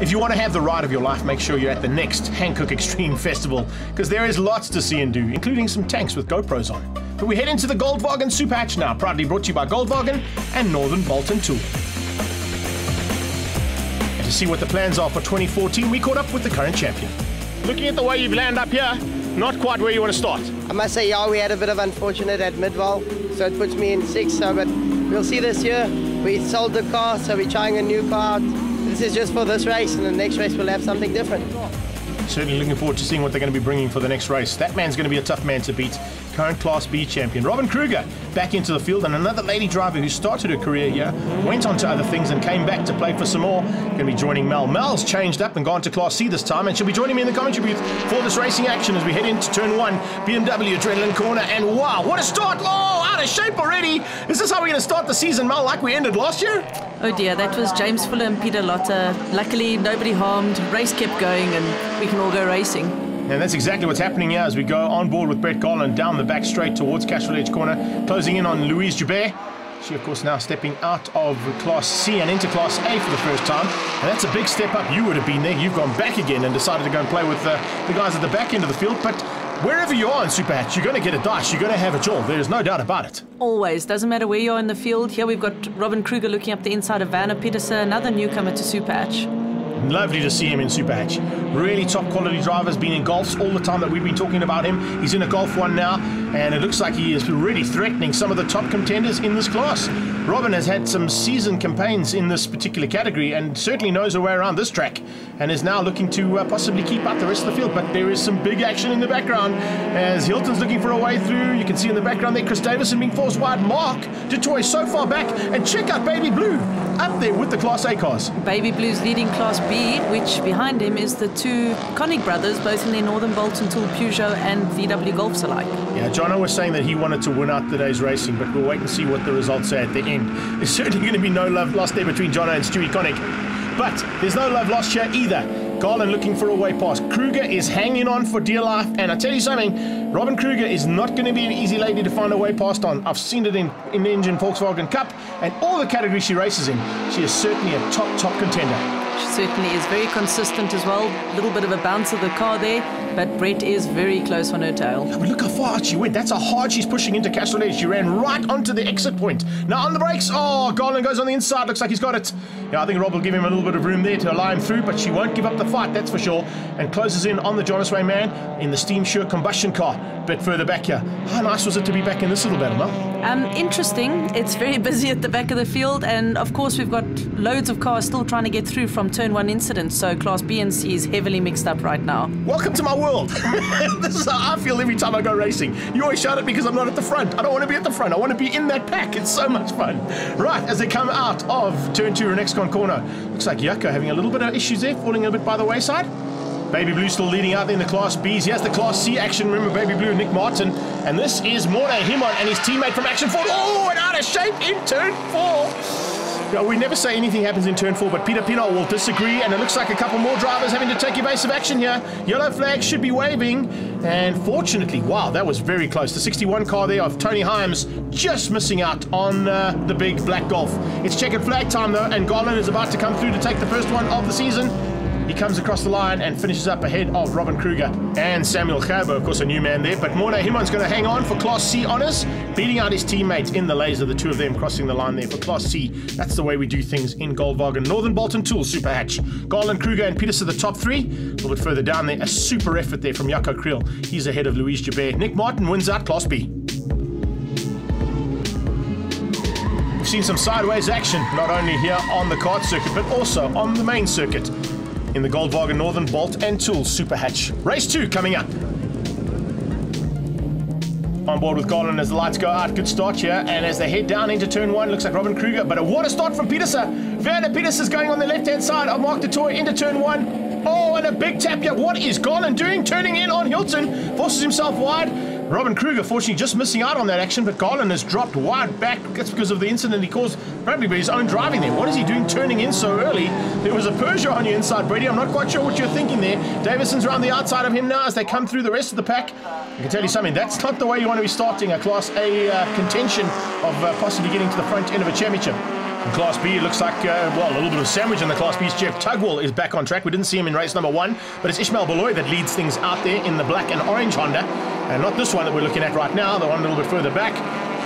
If you want to have the ride of your life, make sure you're at the next Hankook Extreme Festival because there is lots to see and do, including some tanks with GoPros on. But we head into the Goldwagen Super Hatch now, proudly brought to you by Goldwagen and Northern Bolt and Tool. And to see what the plans are for 2014, we caught up with the current champion. Looking at the way you've landed up here, not quite where you want to start. I must say, yeah, we had a bit of unfortunate at Midvaal, so it puts me in sixth. So, but we'll see this year. We sold the car, so we're trying a new car. out. This is just for this race, and the next race we'll have something different. Certainly looking forward to seeing what they're going to be bringing for the next race. That man's going to be a tough man to beat. Current Class B champion Robin Kruger back into the field, and another lady driver who started her career here, went on to other things, and came back to play for some more. Going to be joining Mel. Mel's changed up and gone to Class C this time, and she'll be joining me in the commentary booth for this racing action as we head into turn one, BMW Adrenaline Corner. And wow, what a start! Out of shape already. Is this how we're going to start the season, Mel, like we ended last year? Oh dear, that was James Fuller and Peter Lotter. Luckily, nobody harmed. Race kept going, and we can all go racing. And that's exactly what's happening here as we go on board with Brett Garland down the back straight towards Cashwell Edge Corner, closing in on Louise Joubert. She, of course, now stepping out of Class C and into Class A for the first time. And that's a big step up. You would have been there. You've gone back again and decided to go and play with uh, the guys at the back end of the field. But wherever you are in Super Hatch, you're going to get a dice. You're going to have a jaw. There's no doubt about it. Always. Doesn't matter where you are in the field. Here we've got Robin Kruger looking up the inside of Werner Peterson, another newcomer to Super Hatch. Lovely to see him in Super Hatch. Really top quality driver. Has been in golfs all the time that we've been talking about him. He's in a golf one now, and it looks like he is really threatening some of the top contenders in this class. Robin has had some season campaigns in this particular category and certainly knows her way around this track and is now looking to uh, possibly keep out the rest of the field. But there is some big action in the background as Hilton's looking for a way through. You can see in the background there Chris Davison being forced wide. Mark du Toit so far back, and check out Baby Blue up there with the Class A cars. Baby Blues leading Class B, which behind him is the two Koenig brothers, both in their Northern Bolt and Tool Peugeot and VW Golfs alike. Yeah, Jono was saying that he wanted to win out today's racing, but we'll wait and see what the results are at the end. There's certainly going to be no love lost there between Jono and Stewie Koenig. But there's no love lost here either. Garland looking for a way past. Kruger is hanging on for dear life. And I tell you something, Robin Kruger is not going to be an easy lady to find a way past on. I've seen it in, in the Engen Volkswagen Cup and all the categories she races in. She is certainly a top, top contender. She certainly is very consistent as well. A little bit of a bounce of the car there, but Brett is very close on her tail. But look how far out she went. That's how hard she's pushing into Castle Edge. She ran right onto the exit point. Now on the brakes. Oh, Garland goes on the inside. Looks like he's got it. Yeah, I think Rob will give him a little bit of room there to allow him through, but she won't give up the fight, that's for sure. And closes in on the Jonas Way man in the Steam Sure combustion car. A bit further back here. How nice was it to be back in this little battle, Mel? Um, interesting. It's very busy at the back of the field, and of course we've got loads of cars still trying to get through from turn one incident. So Class B and C is heavily mixed up right now. Welcome to my world. this is how I feel every time I go racing. You always shout at me because I'm not at the front. I don't want to be at the front. I want to be in that pack. It's so much fun. Right, as they come out of turn two, and Renexcon corner, looks like Yucca having a little bit of issues there, falling a bit by the wayside. Baby Blue still leading out in the Class Bs. He has the Class C action. Remember, Baby Blue, and Nick Martin. And this is Morna Himon and his teammate from Action Ford. Oh, and out of shape in turn four. We never say anything happens in turn four, but Peter Pinot will disagree, and it looks like a couple more drivers having to take evasive action here. Yellow flag should be waving, and fortunately, wow, that was very close. The 61 car there of Tony Himes just missing out on uh, the big black golf. It's checkered flag time though, and Garland is about to come through to take the first one of the season. He comes across the line and finishes up ahead of Robin Kruger and Samuel Gerber, of course, a new man there. But Morna Himon's going to hang on for Class C honours, beating out his teammates in the laser, the two of them crossing the line there for Class C. That's the way we do things in Goldwagen. Northern Bolt and Tool, Super Hatch. Garland, Kruger, and Peterson, the top three. A little bit further down there, a super effort there from Jaco Kriel. He's ahead of Louise Joubert. Nick Martin wins out Class B. We've seen some sideways action, not only here on the kart circuit, but also on the main circuit in the Goldwagen Northern Bolt and Tool Super Hatch. Race 2 coming up. On board with Garland as the lights go out. Good start here. And as they head down into turn one, looks like Robin Kruger. But a water start from Peterson. Werner Peterson is going on the left-hand side of Mark Toy into turn one. Oh, and a big tap here. What is Garland doing? Turning in on Hilton. Forces himself wide. Robin Kruger, fortunately, just missing out on that action, but Garland has dropped wide back. That's because of the incident he caused, probably by his own driving there. What is he doing turning in so early? There was a Persia on your inside, Brady. I'm not quite sure what you're thinking there. Davison's around the outside of him now as they come through the rest of the pack. I can tell you something, that's not the way you want to be starting a Class A uh, contention of uh, possibly getting to the front end of a championship. Class B, it looks like, uh, well, a little bit of sandwich in the Class B's. Jeff Tugwell is back on track. We didn't see him in race number one, but it's Ishmael Beloy that leads things out there in the black and orange Honda. And not this one that we're looking at right now, the one a little bit further back.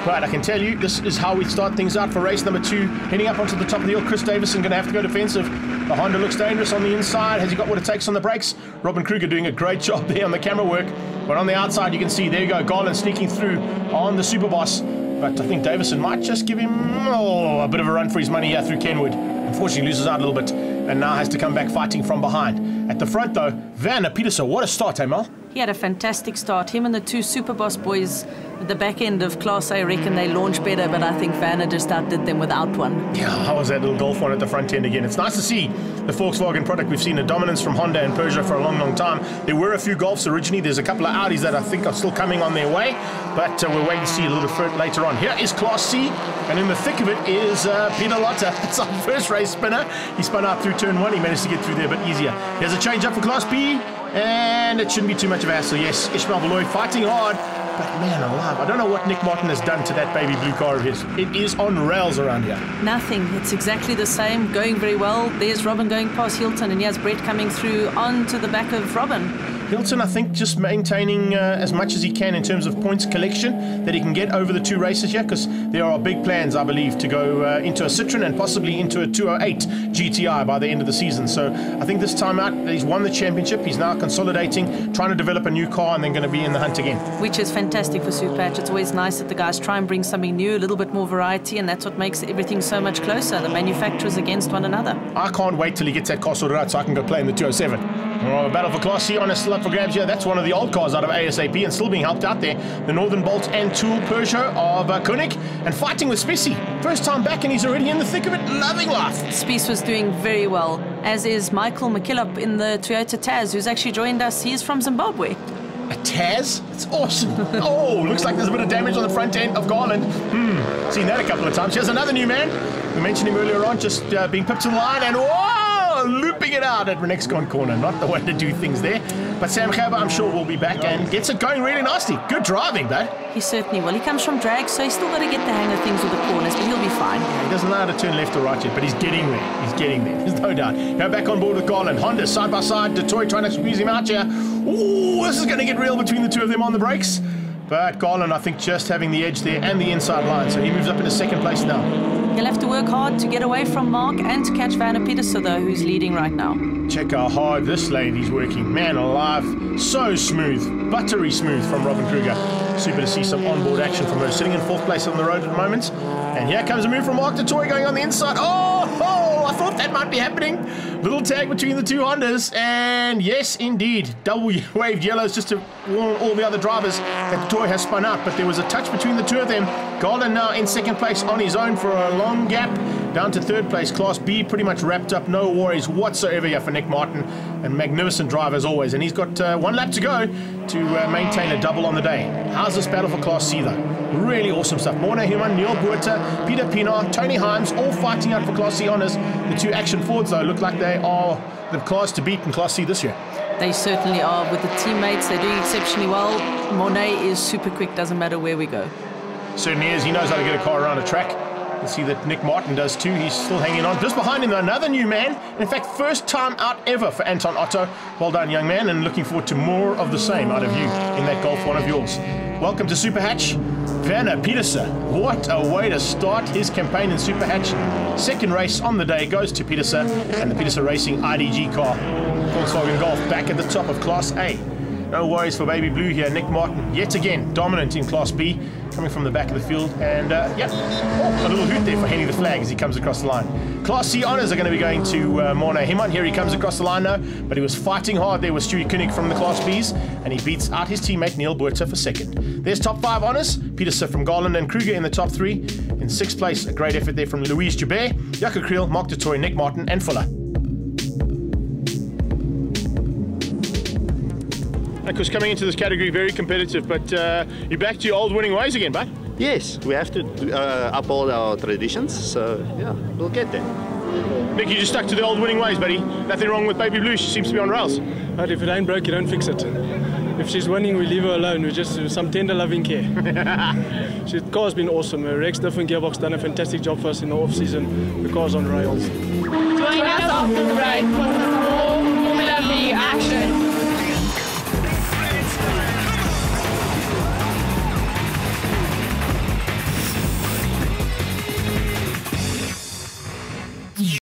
But I can tell you, this is how we start things out for race number two. Heading up onto the top of the hill, Chris Davison going to have to go defensive. The Honda looks dangerous on the inside. Has he got what it takes on the brakes? Robin Kruger doing a great job there on the camera work. But on the outside, you can see, there you go, Garland sneaking through on the Superboss. But I think Davison might just give him oh, a bit of a run for his money here through Kenwood. Unfortunately, loses out a little bit and now has to come back fighting from behind. At the front, though, Werner Petersen. What a start, eh, Mel? He had a fantastic start. Him and the two Superboss boys the back end of Class A reckon they launch better, but I think Werner just outdid them without one. Yeah, how was that little Golf one at the front end again? It's nice to see the Volkswagen product. We've seen a dominance from Honda and Peugeot for a long, long time. There were a few Golfs originally. There's a couple of Audis that I think are still coming on their way, but uh, we'll wait and see a little bit later on. Here is Class C, and in the thick of it is uh, Peter Lotter. It's our first race spinner. He spun out through turn one. He managed to get through there a bit easier. There's a change up for Class B. And it shouldn't be too much of a hassle. Yes, Ishmael Beloy fighting hard. But man alive, I don't know what Nick Martin has done to that baby blue car of his. It is on rails around here. Nothing. It's exactly the same. Going very well. There's Robin going past Hilton, and he has Brett coming through onto the back of Robin. Hilton, I think, just maintaining uh, as much as he can in terms of points collection that he can get over the two races here, because there are big plans, I believe, to go uh, into a Citroen and possibly into a 208 GTI by the end of the season. So I think this time out, he's won the championship. He's now consolidating, trying to develop a new car, and then going to be in the hunt again. Which is fantastic for Superhatch. It's always nice that the guys try and bring something new, a little bit more variety, and that's what makes everything so much closer. The manufacturers against one another. I can't wait till he gets that car sorted out so I can go play in the 207. Oh, battle for Class C on a slot for grabs here. That's one of the old cars out of ASAP and still being helped out there. The Northern Bolt and Tool Peugeot of uh, Koenig and fighting with Spissy. First time back and he's already in the thick of it, loving life. Spies was doing very well, as is Michael McKillop in the Toyota Tazz, who's actually joined us. He's from Zimbabwe. A Tazz? It's awesome. oh, looks like there's a bit of damage on the front end of Garland. Hmm, seen that a couple of times. Here's another new man. We mentioned him earlier on, just uh, being pipped to the line and whoa! It out at Renexcon corner. Not the way to do things there. But Sam Gerber, I'm sure, will be back and gets it going really nicely. Good driving, bud. He certainly will. He comes from drag, so he's still got to get the hang of things with the corners, but he'll be fine. Yeah, he doesn't know how to turn left or right yet, but he's getting there. He's getting there. There's no doubt. Go back on board with Garland. Honda side by side. du Toit trying to squeeze him out here. Ooh, this is going to get real between the two of them on the brakes. But Garland, I think, just having the edge there and the inside line, so he moves up into second place now. He'll have to work hard to get away from Mark and to catch Werner Petersen, though, who's leading right now. Check how hard this lady's working. Man alive, so smooth, buttery smooth from Robin Kruger. Super to see some onboard action from her, sitting in fourth place on the road at the moment. And here comes a move from Mark Toy going on the inside. Oh, I thought that might be happening. Little tag between the two Hondas, and yes, indeed, double waved yellows just to warn all the other drivers that the Toy has spun out. But there was a touch between the two of them. Garland now in second place on his own for a long gap. Down to third place, Class B pretty much wrapped up. No worries whatsoever here for Nick Martin. And magnificent drive as always. And he's got uh, one lap to go to uh, maintain a double on the day. How's this battle for Class C though? Really awesome stuff. Morna Human, Neil Buerta, Peter Pienaar, Tony Himes, all fighting out for Class C honours. The two Action Fords though look like they are the class to beat in Class C this year. They certainly are. With the teammates, they're doing exceptionally well. Monet is super quick, doesn't matter where we go. Certainly is. He knows how to get a car around a track. You see that Nick Martin does too. He's still hanging on. Just behind him, another new man. In fact, first time out ever for Anton Otto. Well done, young man, and looking forward to more of the same out of you in that Golf one of yours. Welcome to Super Hatch. Werner Petersen. What a way to start his campaign in Super Hatch. Second race on the day goes to Petersen and the Petersen Racing IDG car. Volkswagen Golf back at the top of Class A. No worries for Baby Blue here. Nick Martin, yet again, dominant in Class B, coming from the back of the field. And, uh, yeah, oh, a little hoot there for Henny the Flag as he comes across the line. Class C honours are going to be going to uh, Morna Himon. Here he comes across the line now, but he was fighting hard there with Stewie Koenig from the Class Bs, and he beats out his teammate Neil Buerta for second. There's top five honours. Petersen from Garland and Kruger in the top three. In sixth place, a great effort there from Louise Joubert, Jaco Kriel, Mark du Toit, Nick Martin, and Fuller. Because coming into this category, very competitive, but uh, you're back to your old winning ways again, bud. Yes, we have to uh, uphold our traditions, so yeah, we'll get there. Nick, you just stuck to the old winning ways, buddy. Nothing wrong with Baby Blue, she seems to be on rails. But if it ain't broke, you don't fix it. if she's winning, we leave her alone. We just do some tender loving care. she, the car's been awesome. Uh, Rex Different Gearbox done a fantastic job for us in the off season. The car's on rails. Join us off the road for some more Formula V action.